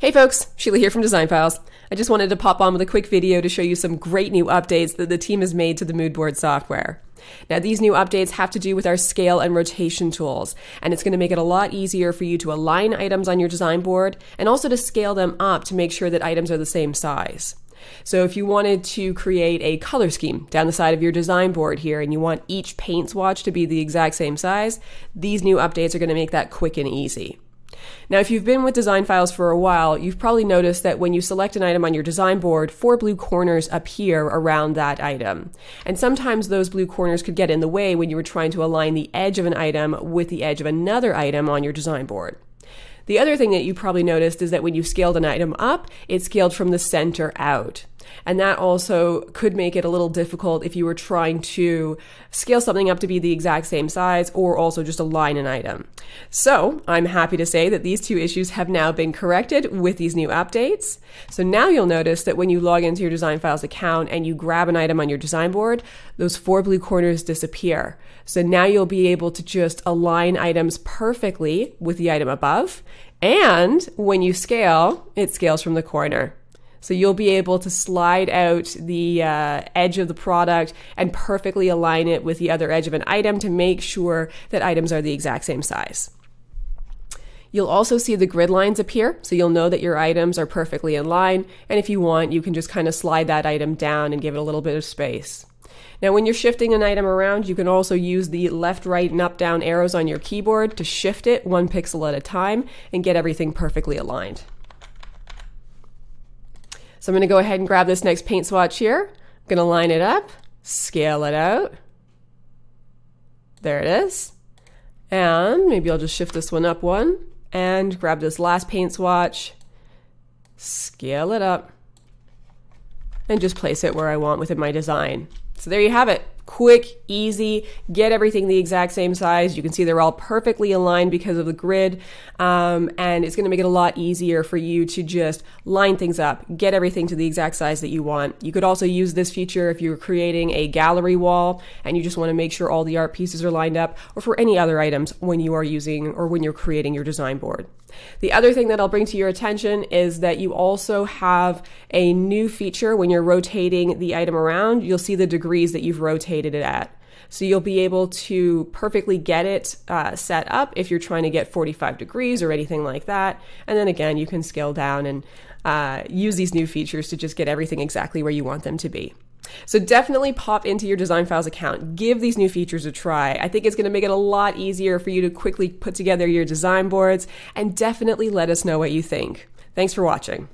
Hey folks, Sheila here from Design Files. I just wanted to pop on with a quick video to show you some great new updates that the team has made to the Moodboard software. Now, these new updates have to do with our scale and rotation tools, and it's going to make it a lot easier for you to align items on your design board and also to scale them up to make sure that items are the same size. So if you wanted to create a color scheme down the side of your design board here and you want each paint swatch to be the exact same size, these new updates are going to make that quick and easy. Now, if you've been with design files for a while, you've probably noticed that when you select an item on your design board, four blue corners appear around that item. And sometimes those blue corners could get in the way when you were trying to align the edge of an item with the edge of another item on your design board. The other thing that you probably noticed is that when you scaled an item up, it scaled from the center out. And that also could make it a little difficult if you were trying to scale something up to be the exact same size or also just align an item. So I'm happy to say that these two issues have now been corrected with these new updates. So now you'll notice that when you log into your Design Files account and you grab an item on your design board, those four blue corners disappear. So now you'll be able to just align items perfectly with the item above. And when you scale, it scales from the corner. So you'll be able to slide out the uh, edge of the product and perfectly align it with the other edge of an item to make sure that items are the exact same size. You'll also see the grid lines appear, so you'll know that your items are perfectly in line. And if you want, you can just kind of slide that item down and give it a little bit of space. Now, when you're shifting an item around, you can also use the left, right, and up, down arrows on your keyboard to shift it one pixel at a time and get everything perfectly aligned. So I'm going to go ahead and grab this next paint swatch here. I'm going to line it up, scale it out. There it is. And maybe I'll just shift this one up one and grab this last paint swatch, scale it up, and just place it where I want within my design. So there you have it quick, easy, get everything the exact same size. You can see they're all perfectly aligned because of the grid. Um, and it's going to make it a lot easier for you to just line things up, get everything to the exact size that you want. You could also use this feature if you're creating a gallery wall and you just want to make sure all the art pieces are lined up or for any other items when you are using or when you're creating your design board. The other thing that I'll bring to your attention is that you also have a new feature when you're rotating the item around. You'll see the degrees that you've rotated it at. So you'll be able to perfectly get it uh, set up if you're trying to get 45 degrees or anything like that. And then again, you can scale down and uh, use these new features to just get everything exactly where you want them to be. So definitely pop into your Design Files account. Give these new features a try. I think it's going to make it a lot easier for you to quickly put together your design boards and definitely let us know what you think. Thanks for watching.